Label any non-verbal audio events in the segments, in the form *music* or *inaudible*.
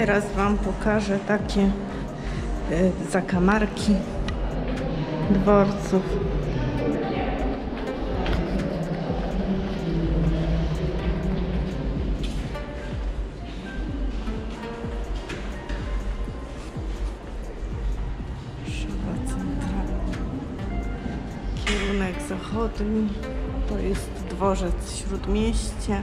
Teraz Wam pokażę takie y, zakamarki dworców. Kierunek zachodni to jest dworzec Śródmieście.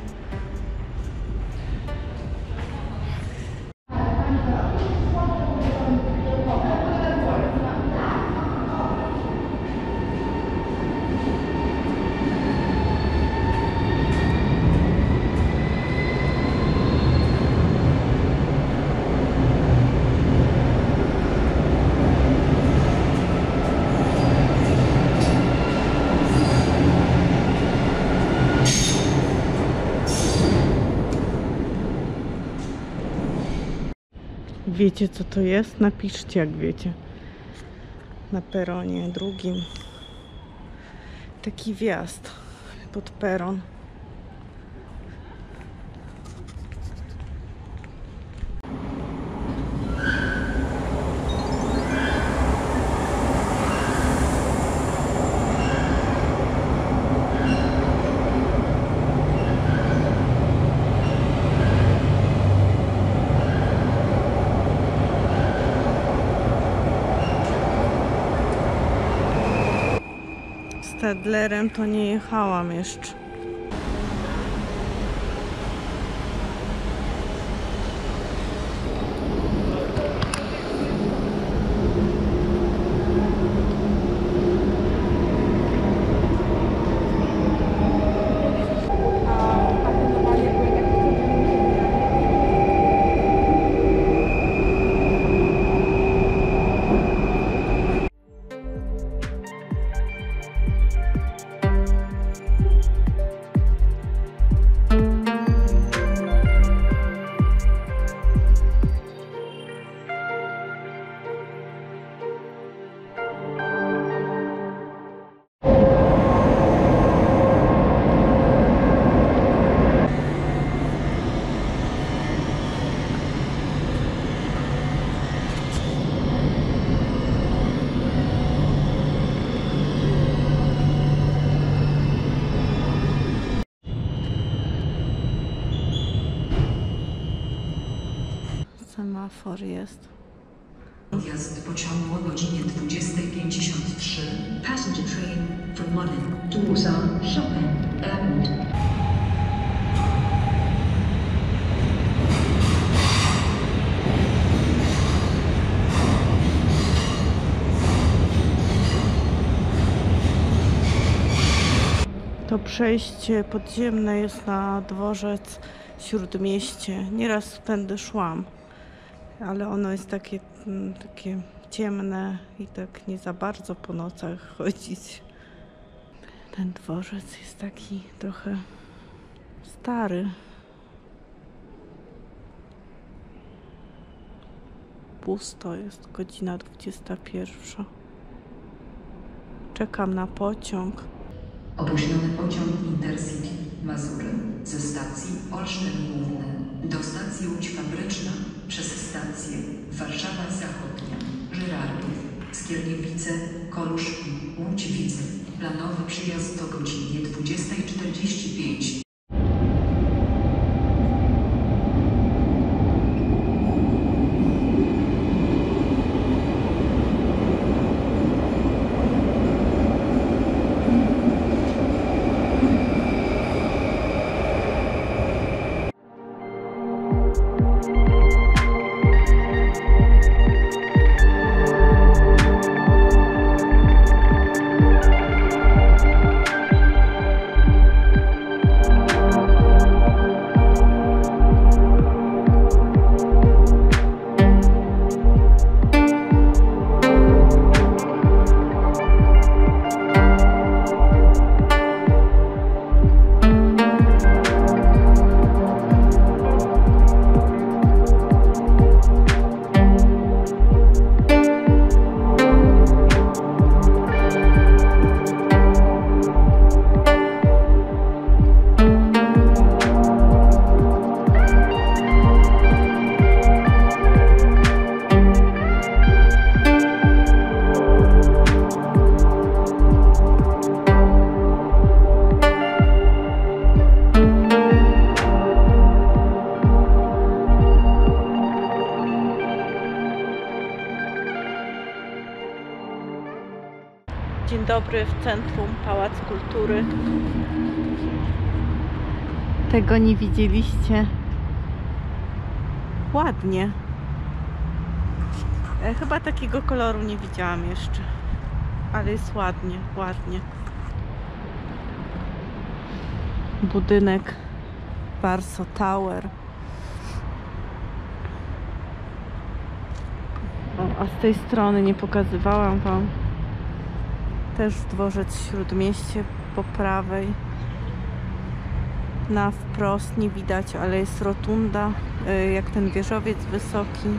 Wiecie co to jest? Napiszcie jak wiecie. Na peronie drugim. Taki wjazd pod peron. Z Tedlerem to nie jechałam jeszcze. Semafor jest. Odjazd pociągu o godzinie 20.53. Passenger train from London to Busan Shopping Airport. To przejście podziemne jest na dworzec Śródmieście. Nieraz tędy szłam, ale ono jest takie, mm, takie ciemne i tak nie za bardzo po nocach *laughs* chodzić. Ten dworzec jest taki trochę stary. Pusto jest godzina 21. Czekam na pociąg. Opóźniony pociąg Intercity Mazury ze stacji Olsztyn Główny do stacji Łódź Fabryczna przez stację Warszawa Zachodnia, Żyrardów, Skierniewice, Koluszki, Łódź Widzew. Planowy przyjazd o godzinie 20.45. dzień dobry w centrum Pałac Kultury. Tego nie widzieliście. Ładnie. E, Chyba takiego koloru nie widziałam jeszcze. Ale jest ładnie, ładnie. Budynek Barso Tower. O, a z tej strony nie pokazywałam Wam. Też dworzec Śródmieście po prawej. Na wprost nie widać, ale jest rotunda, y, jak ten wieżowiec wysoki.